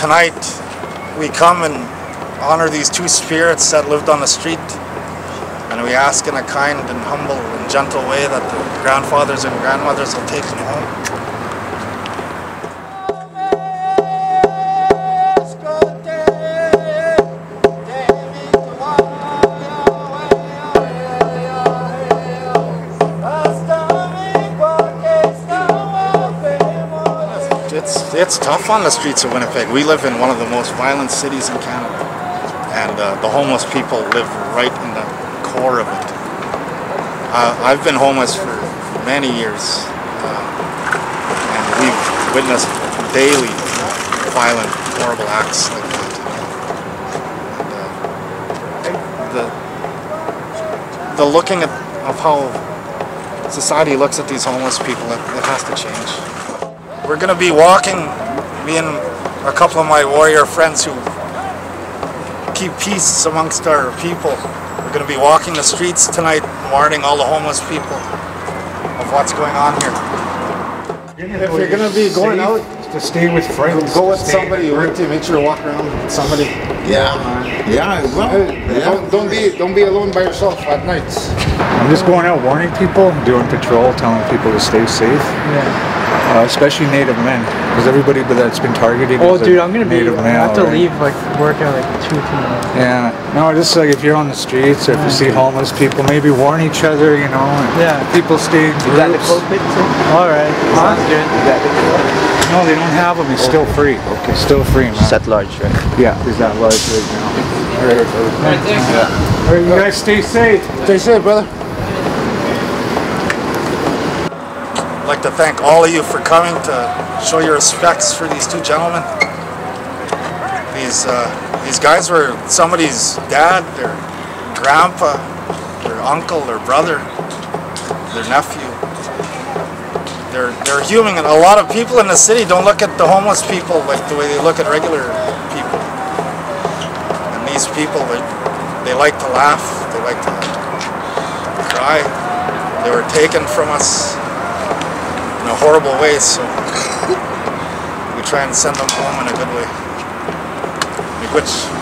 tonight we come and honor these two spirits that lived on the street and we ask in a kind and humble and gentle way that the grandfathers and grandmothers will take them home. It's, it's tough on the streets of Winnipeg. We live in one of the most violent cities in Canada and uh, the homeless people live right in the core of it. Uh, I've been homeless for many years uh, and we've witnessed daily violent, horrible acts like that. And, uh, the, the looking at, of how society looks at these homeless people, it, it has to change. We're going to be walking, me and a couple of my warrior friends who keep peace amongst our people. We're going to be walking the streets tonight, warning all the homeless people of what's going on here. If you're going to be going out, to stay with friends. go with somebody you like to make sure to walk around with somebody. Yeah, yeah, well, yeah. Don't, don't be don't be alone by yourself at nights. I'm just going out warning people, doing patrol, telling people to stay safe. Uh, especially Native men, because everybody that's been targeted Oh, is dude, I'm gonna be. Native I have to right? leave like work at like two tomorrow. Yeah, no, just like if you're on the streets or if you see homeless people, maybe warn each other, you know. and Yeah. People stay in groups. All right, sounds good. No, they don't have them. It's still free. Okay, still free, man. Set large, right? Yeah, there's that large right now. Right, right, All right, you guys stay safe. Stay safe, brother. I'd like to thank all of you for coming to show your respects for these two gentlemen. These uh, these guys were somebody's dad, their grandpa, their uncle, their brother, their nephew. They're they're human, and a lot of people in the city don't look at the homeless people like the way they look at regular people. And these people, they, they like to laugh, they like to cry. They were taken from us in a horrible way, so we try and send them home in a good way. Which